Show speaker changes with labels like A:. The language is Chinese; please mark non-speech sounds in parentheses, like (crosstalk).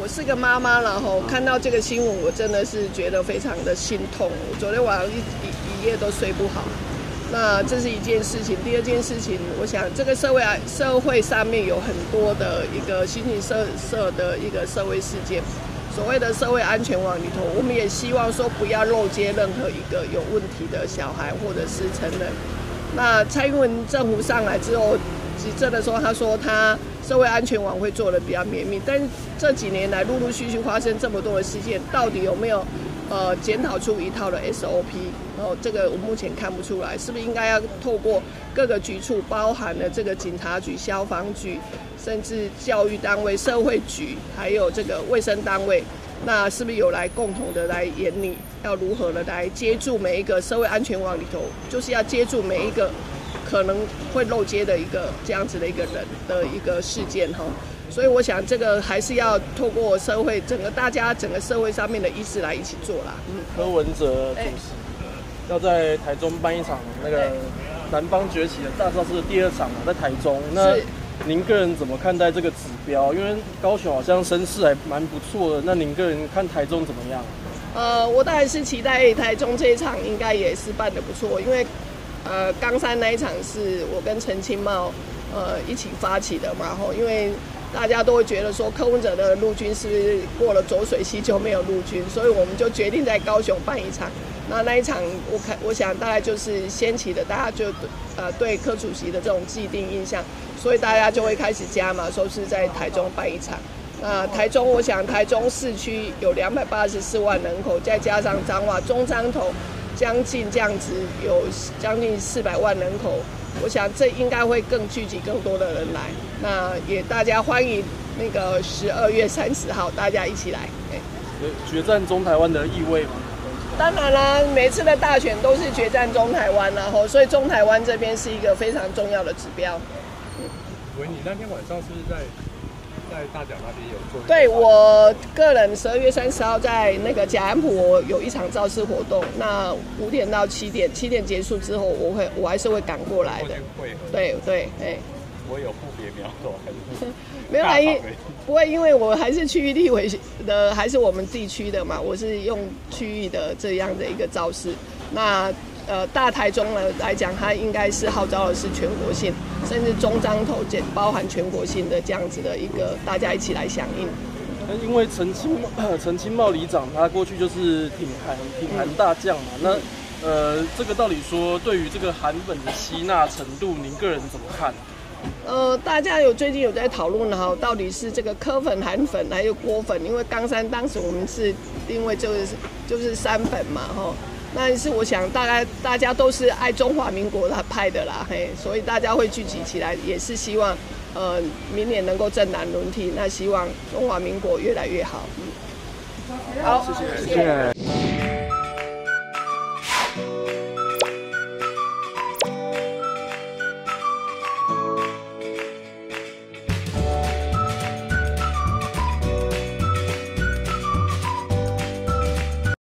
A: 我是个妈妈，然后看到这个新闻，我真的是觉得非常的心痛。我昨天晚上一一一夜都睡不好。那这是一件事情，第二件事情，我想这个社会啊，社会上面有很多的一个形形色色的一个社会事件。所谓的社会安全网里头，我们也希望说不要漏接任何一个有问题的小孩或者是成人。那蔡英文政府上来之后，执政的时候，他说他社会安全网会做的比较绵密，但是这几年来陆陆续续发生这么多的事件，到底有没有呃检讨出一套的 SOP？然后这个我目前看不出来，是不是应该要透过各个局处，包含了这个警察局、消防局，甚至教育单位、社会局，还有这个卫生单位？那是不是有来共同的来研拟，要如何的来接住每一个社会安全网里头，就是要接住每一个可能会漏接的一个这样子的一个人的一个事件哈。所以我想这个还是要透过社会整个大家整个社会上面的意识来一起做啦。
B: 嗯，柯文哲主席要在台中办一场那个南方崛起的大造势的第二场嘛，在台中那。您个人怎么看待这个指标？因为高雄好像声势还蛮不错的，那您个人看台中怎么样？
A: 呃，我当然是期待台中这一场应该也是办得不错，因为呃冈山那一场是我跟陈清茂呃一起发起的嘛，吼，因为大家都会觉得说柯文哲的陆军是不是过了浊水溪就没有陆军，所以我们就决定在高雄办一场。那那一场我看我想大概就是掀起的，大家就呃对柯主席的这种既定印象。所以大家就会开始加嘛，说是在台中办一场。那台中，我想台中市区有两百八十四万人口，再加上彰化中彰头，将近这样子有将近四百万人口，我想这应该会更聚集更多的人来。那也大家欢迎那个十二月三十号大家一起来。
B: 决战中台湾的意味吗？
A: 当然啦，每次的大选都是决战中台湾，然后所以中台湾这边是一个非常重要的指标。
C: 喂，你那天晚上是不是在在大甲那边有做？
A: 对我个人，十二月三十号在那个甲安普有一场造势活动，那五点到七点，七点结束之后，我会我还是会赶过来的。
C: 会
A: 对对，哎。
C: 我有不别苗头还是？(laughs)
A: 没有来，因不会，(laughs) 因为我还是区域立委的，还是我们地区的嘛，我是用区域的这样的一个造势，那。呃，大台中呢来讲，它应该是号召的是全国性，甚至中章投简包含全国性的这样子的一个，大家一起来响应。
B: 那因为陈清 (coughs) 陈清茂里长他过去就是挺韩挺韩大将嘛，那呃这个道理说，对于这个韩粉的吸纳程度，您个人怎么看？
A: 呃，大家有最近有在讨论哈，到底是这个科粉、韩粉还有郭粉？因为冈山当时我们是定位就是就是三粉嘛，哈。但是我想，大概大家都是爱中华民国他派的啦，嘿，所以大家会聚集起来，也是希望，呃，明年能够正南轮替，那希望中华民国越来越好。
B: 嗯，好，谢谢，谢谢。